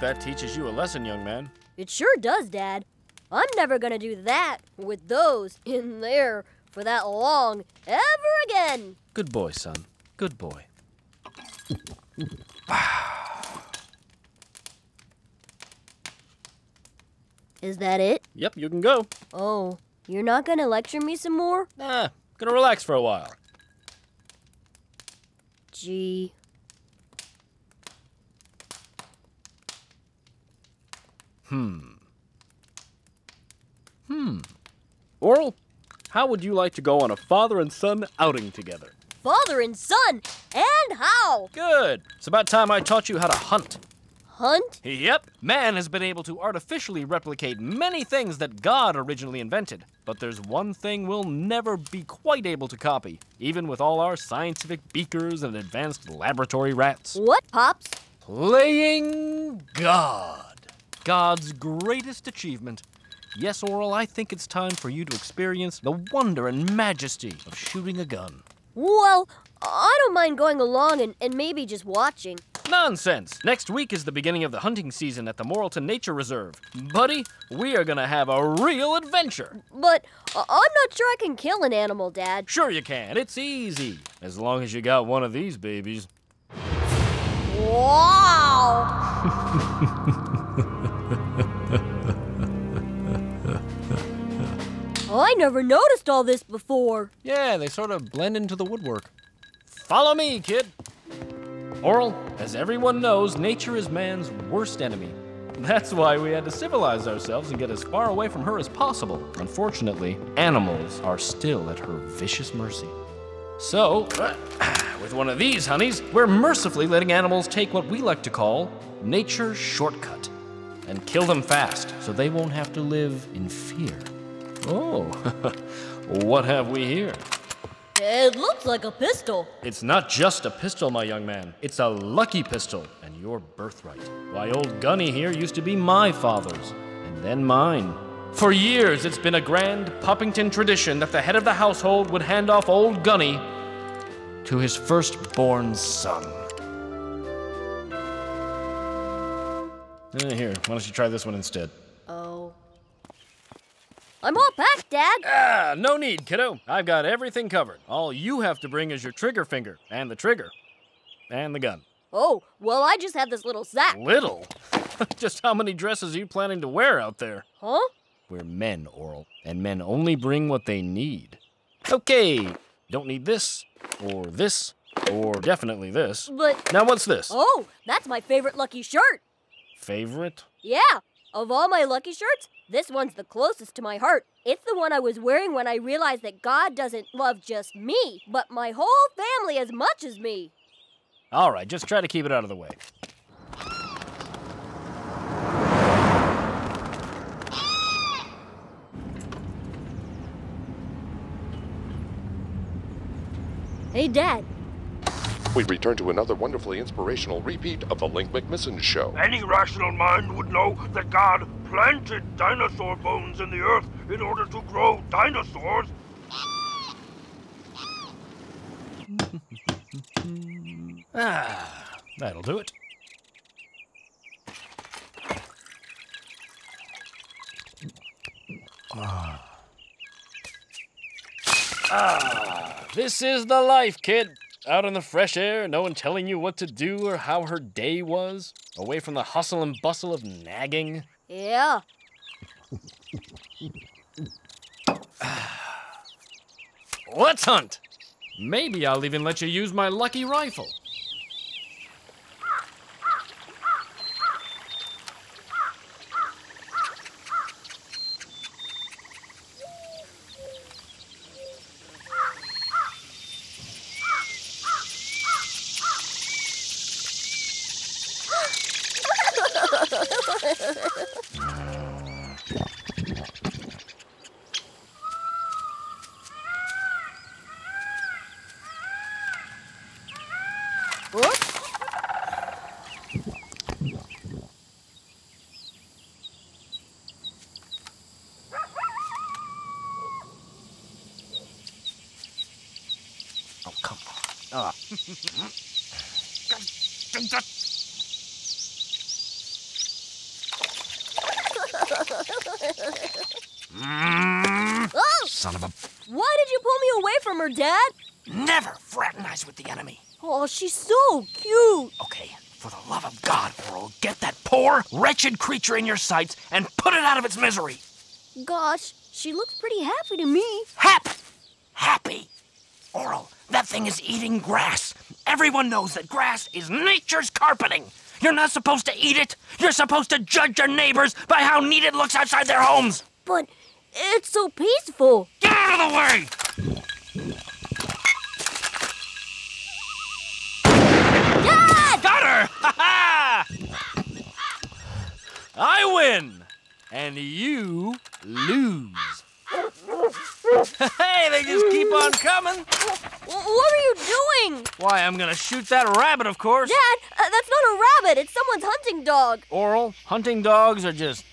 that teaches you a lesson, young man. It sure does, Dad. I'm never gonna do that with those in there for that long ever again. Good boy, son. Good boy. Is that it? Yep, you can go. Oh, you're not gonna lecture me some more? Nah, gonna relax for a while. Gee. Hmm. Hmm. Orel, how would you like to go on a father and son outing together? Father and son? And how? Good. It's about time I taught you how to hunt. Hunt? Yep. Man has been able to artificially replicate many things that God originally invented. But there's one thing we'll never be quite able to copy, even with all our scientific beakers and advanced laboratory rats. What, Pops? Playing God. God's greatest achievement. Yes, Orel, I think it's time for you to experience the wonder and majesty of shooting a gun. Well, I don't mind going along and, and maybe just watching. Nonsense! Next week is the beginning of the hunting season at the Moralton Nature Reserve. Buddy, we are gonna have a real adventure. But uh, I'm not sure I can kill an animal, Dad. Sure you can. It's easy. As long as you got one of these babies. Wow! I never noticed all this before. Yeah, they sort of blend into the woodwork. Follow me, kid. Orel, as everyone knows, nature is man's worst enemy. That's why we had to civilize ourselves and get as far away from her as possible. Unfortunately, animals are still at her vicious mercy. So, with one of these honeys, we're mercifully letting animals take what we like to call nature's shortcut and kill them fast so they won't have to live in fear. Oh, what have we here? It looks like a pistol. It's not just a pistol, my young man. It's a lucky pistol and your birthright. Why, old Gunny here used to be my father's, and then mine. For years, it's been a grand Puppington tradition that the head of the household would hand off old Gunny to his firstborn son. Eh, here, why don't you try this one instead? Oh. I'm all packed, Dad. Ah, no need, kiddo. I've got everything covered. All you have to bring is your trigger finger, and the trigger, and the gun. Oh, well, I just have this little sack. Little? Just how many dresses are you planning to wear out there? Huh? We're men, Orel, and men only bring what they need. Okay, don't need this, or this, or definitely this. But, Now, what's this? oh, that's my favorite lucky shirt. Favorite? Yeah, of all my lucky shirts, this one's the closest to my heart. It's the one I was wearing when I realized that God doesn't love just me, but my whole family as much as me. All right, just try to keep it out of the way. Hey, Dad. We return to another wonderfully inspirational repeat of the Link McMisson Show. Any rational mind would know that God planted dinosaur bones in the earth in order to grow dinosaurs. Ah, that'll do it. Ah, this is the life, kid. Out in the fresh air, no one telling you what to do or how her day was, away from the hustle and bustle of nagging. Yeah. Let's hunt. Maybe I'll even let you use my lucky rifle. Oops. Oh, come Mm. Oh! Son of a. Why did you pull me away from her, Dad? Never fraternize with the enemy. Oh, she's so cute. Okay, for the love of God, Orel, get that poor, wretched creature in your sights and put it out of its misery. Gosh, she looks pretty happy to me. Hap! Happy! Orel, that thing is eating grass. Everyone knows that grass is nature's carpeting. You're not supposed to eat it. You're supposed to judge your neighbors by how neat it looks outside their homes. But it's so peaceful. Get out of the way! Dad! Got her! Ha ha! I win, and you lose. hey, they just keep on coming. Wh- What are you doing? Why, I'm gonna shoot that rabbit, of course. Dad, uh, that's not a rabbit. It's someone's hunting dog. Orel, hunting dogs are just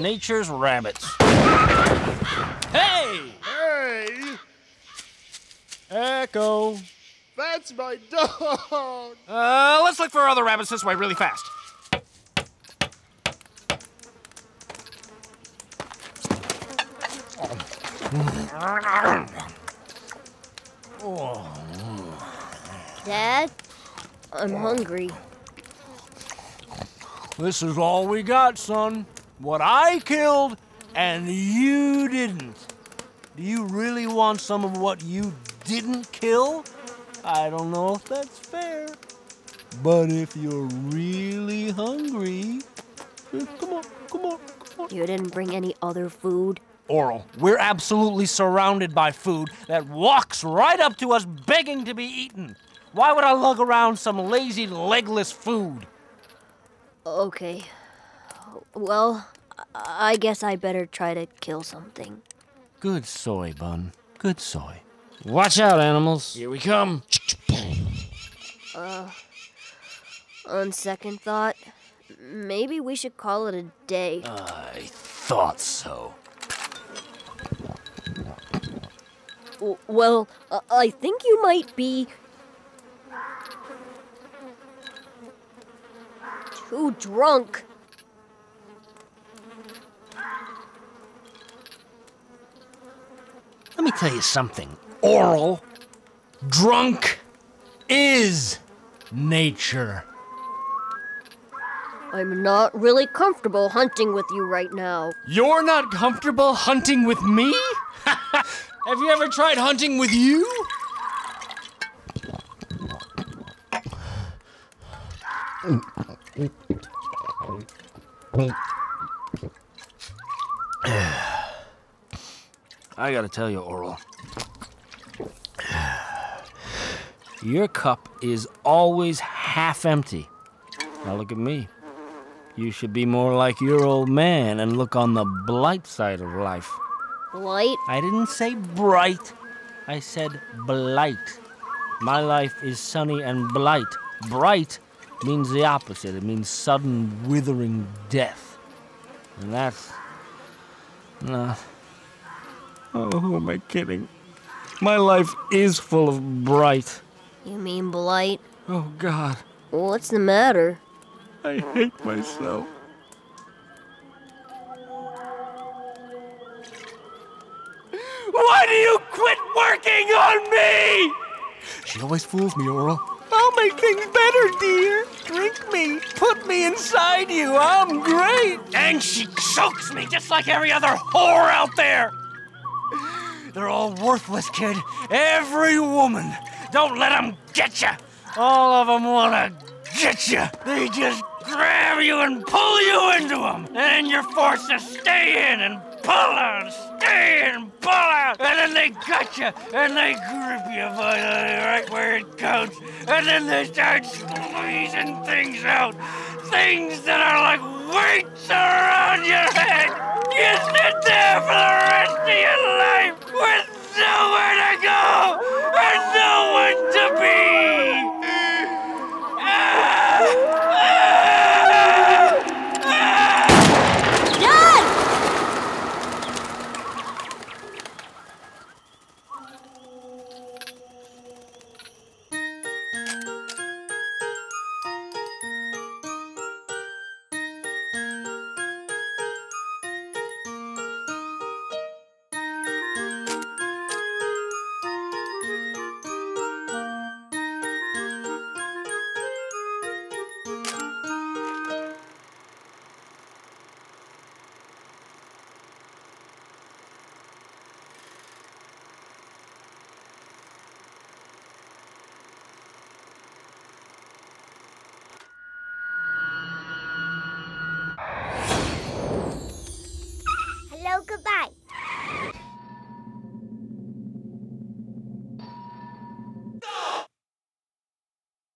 nature's rabbits. Hey! Hey, Echo. that's my dog. Uh, let's look for other rabbits this way really fast. Dad, I'm hungry. This is all we got, son. What I killed, and you didn't. Do you really want some of what you didn't kill? I don't know if that's fair. But if you're really hungry, come on, come on, come on. You didn't bring any other food? Orel, we're absolutely surrounded by food that walks right up to us begging to be eaten. Why would I lug around some lazy, legless food? Okay. Well, I I guess I better try to kill something. Good soy, Bun. Good soy. Watch out, animals. Here we come. Uh, on second thought, maybe we should call it a day. I thought so. Well, uh, I think you might be. too drunk. Let me tell you something. Orel, drunk, is nature. I'm not really comfortable hunting with you right now. You're not comfortable hunting with me? Have you ever tried hunting with you? I gotta tell you, Orel. Your cup is always half empty. Now look at me. You should be more like your old man and look on the blight side of life. Light? I didn't say bright, I said blight. My life is sunny and blight. Bright means the opposite, it means sudden withering death. And that's. not. Oh, who am I kidding? My life is full of bright. You mean blight? Oh, God. What's the matter? I hate myself. Always fools me, Orel. I'll make things better, dear. Drink me. Put me inside you. I'm great. And she chokes me just like every other whore out there. They're all worthless, kid. Every woman. Don't let them get you. All of them want to Get you. They just grab you and pull you into them. And then you're forced to stay in and pull out, stay in, pull out. And then they gut you and they grip you by right where it counts. And then they start squeezing things out. Things that are like weights around your head. You sit there for the rest of your life with nowhere to go.